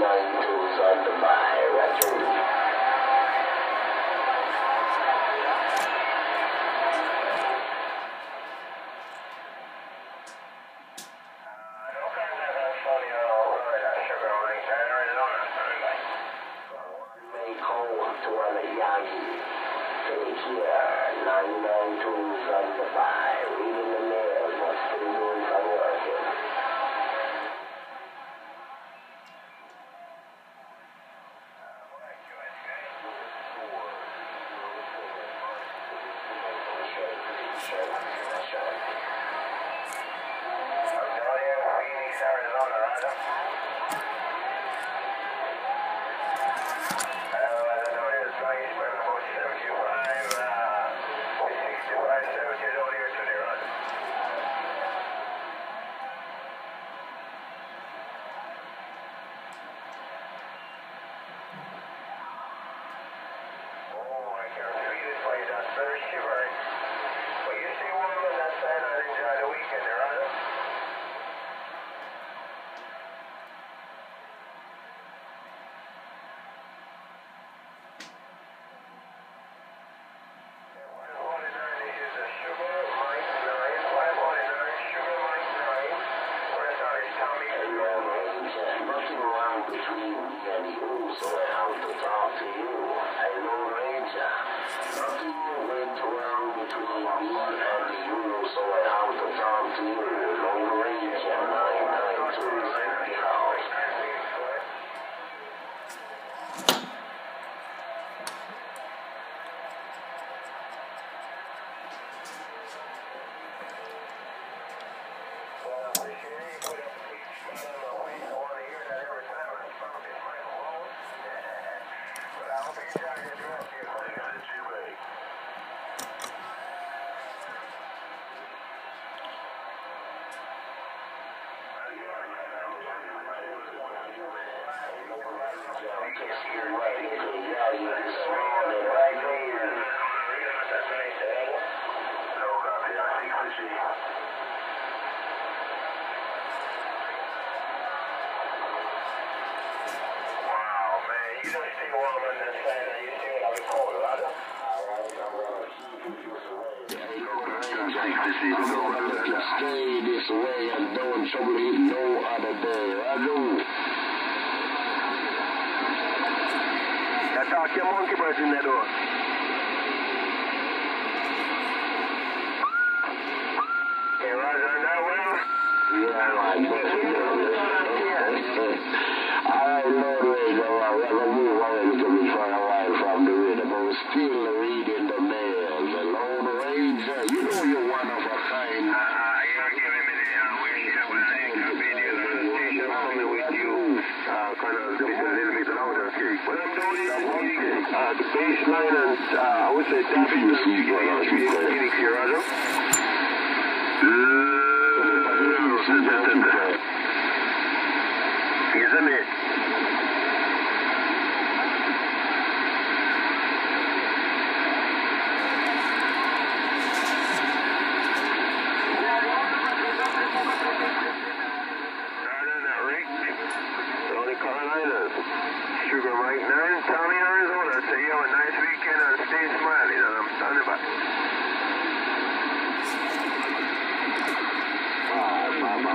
992s on the by, Roger. May call to one of Yagi. Take care, 992s on the by. Reading the mail, Nothing so I have to talk to you. Stay this way and don't trouble no other day. I do. I talk your monkey birds in that door. Hey, Roger, that well? Yeah, man. I know Ranger, well, uh, the baseline and uh, I would say you play. Phoenix here, Roger. It? Tony Carolinas. Sugar Mike 9, Tommy, Arizona. Say you have a nice weekend and stay smiling. And I'm standing by. Bye, bye, bye, bye, bye, bye. Ranger, bomb.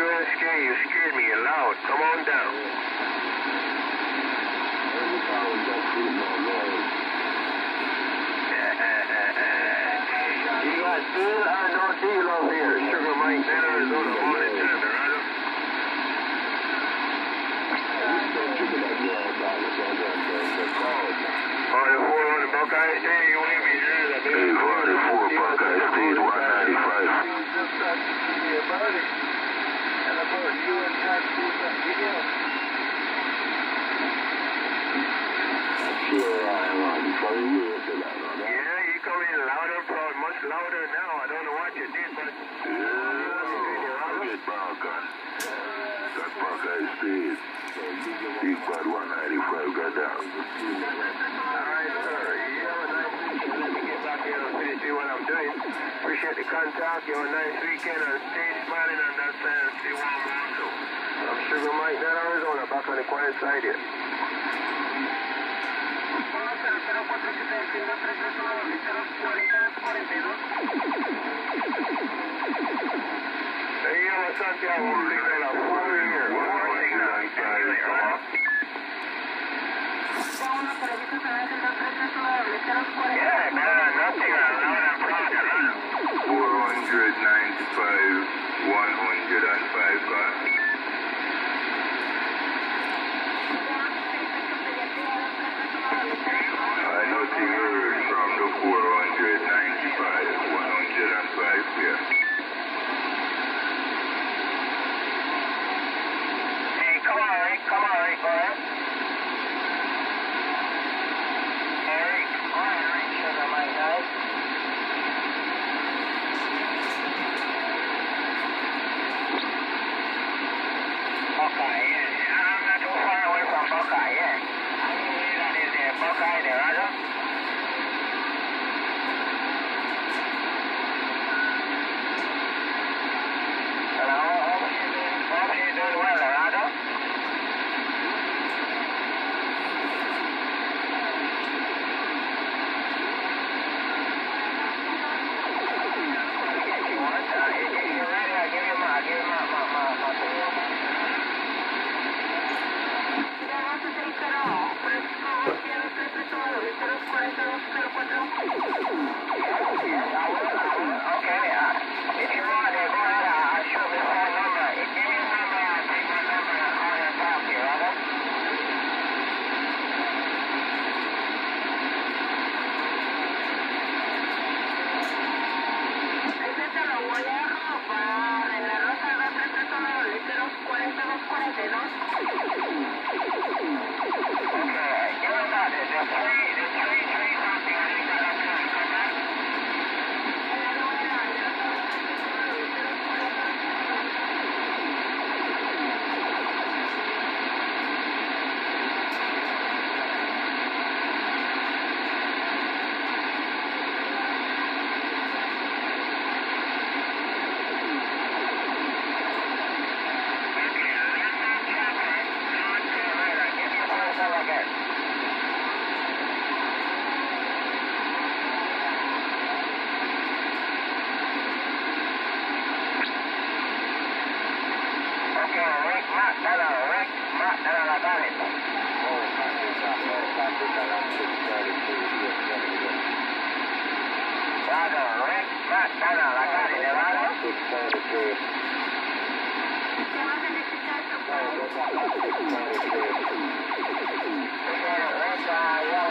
Right, QSK, you scared me. You're loud. Come on down. Every time we go through my road. you got deal or no deal over here? Sugar Mike 9, Arizona. Morning time, Dorado. Oh, the 400 Buckeye State, you leave me there. That means 844 Buckeye State, 195. Sure, I'm on Yeah, you come in loud much louder now. I don't know what you did, but Get Parker. That Parker is speed. Big bad 195 got down. Alright, sir. Doing what I'm doing. Appreciate the contact. You have a nice weekend and stay smiling on that side and warm also. I'm Sugar Mike, that Arizona, back on the quiet side here. Hey, yo, Santiago, a full here. One on. Yeah, nothing. Loud and proud, around. 495, 105 Nevada. Thank you.